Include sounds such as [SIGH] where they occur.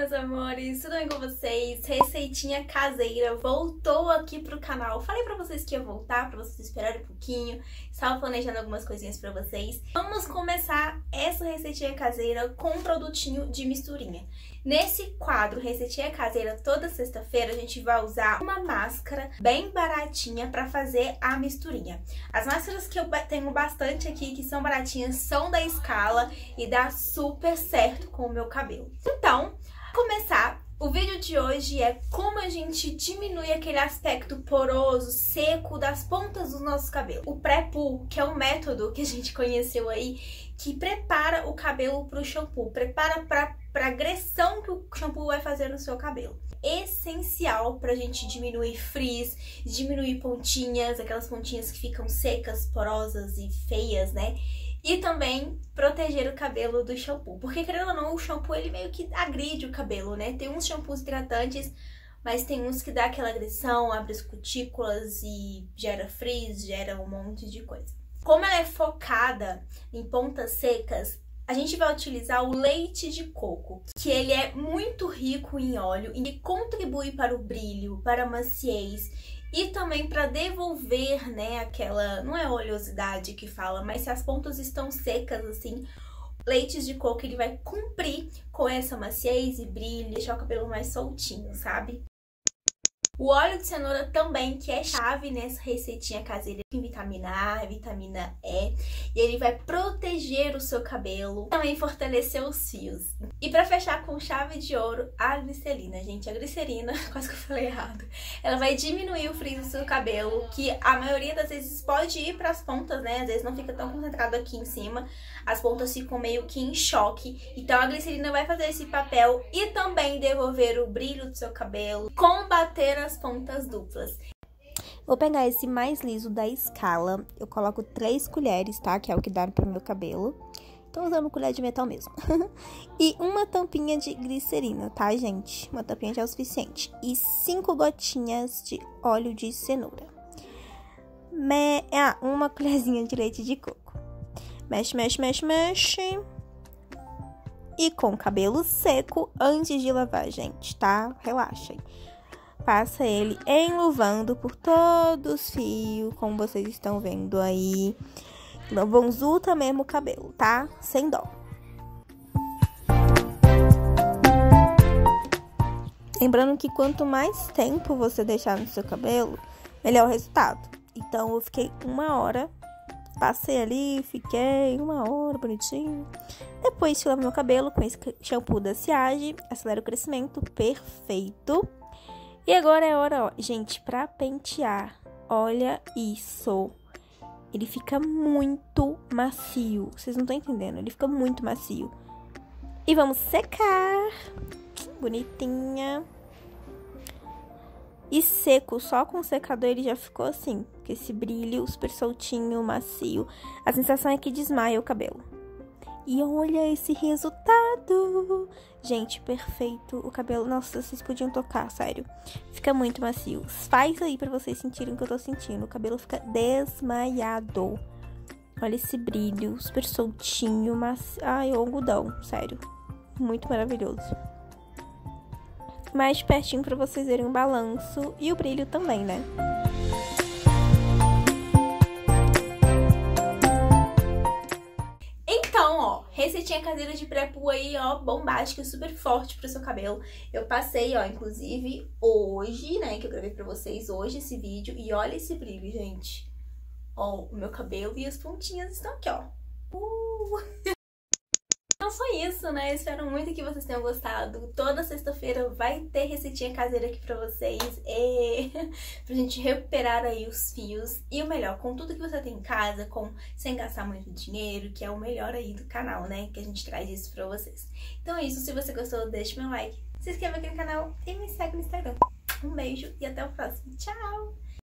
meus amores, tudo bem com vocês? Receitinha caseira voltou aqui pro canal. Falei pra vocês que ia voltar, pra vocês esperarem um pouquinho. Estava planejando algumas coisinhas pra vocês. Vamos começar essa receitinha caseira com um produtinho de misturinha. Nesse quadro Receitinha Caseira, toda sexta-feira a gente vai usar uma máscara bem baratinha pra fazer a misturinha. As máscaras que eu tenho bastante aqui, que são baratinhas, são da Scala e dá super certo com o meu cabelo. Então, começar o vídeo de hoje é como a gente diminui aquele aspecto poroso, seco das pontas dos nossos cabelos. O pré-pull, que é um método que a gente conheceu aí, que prepara o cabelo para o shampoo, prepara para a agressão que o shampoo vai fazer no seu cabelo. Essencial para a gente diminuir frizz, diminuir pontinhas, aquelas pontinhas que ficam secas, porosas e feias, né? E também proteger o cabelo do shampoo. Porque, querendo ou não, o shampoo ele meio que agride o cabelo, né? Tem uns shampoos hidratantes, mas tem uns que dá aquela agressão, abre as cutículas e gera frizz, gera um monte de coisa. Como ela é focada em pontas secas, a gente vai utilizar o leite de coco, que ele é muito rico em óleo e contribui para o brilho, para a maciez e também para devolver, né, aquela, não é oleosidade que fala, mas se as pontas estão secas assim, leites de coco ele vai cumprir com essa maciez e brilho, deixar o cabelo mais soltinho, sabe? O óleo de cenoura também, que é chave nessa receitinha caseira, tem vitamina A, vitamina E, e ele vai proteger o seu cabelo, também fortalecer os fios. E para fechar com chave de ouro, a glicerina, gente, a glicerina, [LAUGHS] quase que eu falei errado, ela vai diminuir o frizz do seu cabelo, que a maioria das vezes pode ir para as pontas, né? Às vezes não fica tão concentrado aqui em cima, as pontas ficam meio que em choque. Então a glicerina vai fazer esse papel e também devolver o brilho do seu cabelo, combater as pontas duplas. Vou pegar esse mais liso da escala, eu coloco 3 colheres, tá? Que é o que dá pro meu cabelo. Tô usando colher de metal mesmo. [LAUGHS] e uma tampinha de glicerina, tá, gente? Uma tampinha já é o suficiente. E 5 gotinhas de óleo de cenoura. Me... Ah, uma [LAUGHS] colherzinha de leite de coco. Mexe, mexe, mexe, mexe. E com cabelo seco antes de lavar, gente, tá? Relaxem passa ele enluvando por todos os fios, como vocês estão vendo aí. Bonzuta mesmo o cabelo, tá? Sem dó. Lembrando que quanto mais tempo você deixar no seu cabelo, melhor o resultado. Então eu fiquei uma hora, passei ali, fiquei uma hora bonitinho. Depois fui meu cabelo com esse shampoo da Ciage, acelera o crescimento, perfeito. E agora é hora, ó, gente, pra pentear. Olha isso. Ele fica muito macio. Vocês não estão entendendo, ele fica muito macio. E vamos secar. Bonitinha. E seco, só com o secador ele já ficou assim. Com esse brilho super soltinho, macio. A sensação é que desmaia o cabelo. E olha esse resultado! Gente, perfeito. O cabelo, nossa, vocês podiam tocar, sério. Fica muito macio. Faz aí para vocês sentirem o que eu tô sentindo. O cabelo fica desmaiado. Olha esse brilho, super soltinho, mas ai, algodão, sério. Muito maravilhoso. Mais pertinho para vocês verem o balanço e o brilho também, né? Receitinha caseira de pré-poo aí, ó, bombástica, super forte pro seu cabelo. Eu passei, ó, inclusive hoje, né, que eu gravei pra vocês hoje esse vídeo. E olha esse brilho, gente. Ó, o meu cabelo e as pontinhas estão aqui, ó. Uh! [LAUGHS] Então foi isso, né? Espero muito que vocês tenham gostado. Toda sexta-feira vai ter receitinha caseira aqui pra vocês. E... [LAUGHS] pra gente recuperar aí os fios. E o melhor, com tudo que você tem em casa, com sem gastar muito dinheiro, que é o melhor aí do canal, né? Que a gente traz isso pra vocês. Então é isso. Se você gostou, deixe meu like, se inscreva aqui no canal e me segue no Instagram. Um beijo e até o próximo. Tchau!